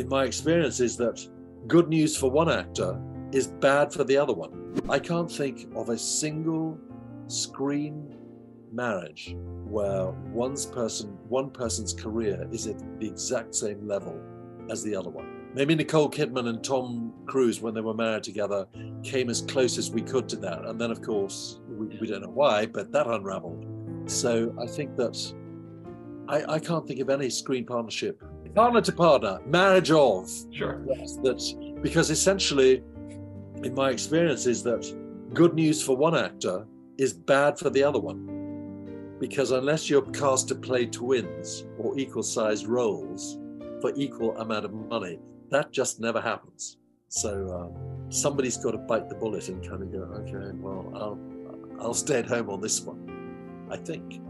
in my experience, is that good news for one actor is bad for the other one. I can't think of a single screen marriage where one's person, one person's career is at the exact same level as the other one. Maybe Nicole Kidman and Tom Cruise, when they were married together, came as close as we could to that. And then, of course, we, we don't know why, but that unraveled. So I think that I, I can't think of any screen partnership, partner to partner, marriage of. Sure. Yes, because essentially, in my experience, is that good news for one actor is bad for the other one. Because unless you're cast to play twins or equal sized roles for equal amount of money, that just never happens. So um, somebody's got to bite the bullet and kind of go, okay, well, I'll, I'll stay at home on this one, I think.